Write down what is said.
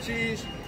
Cheese.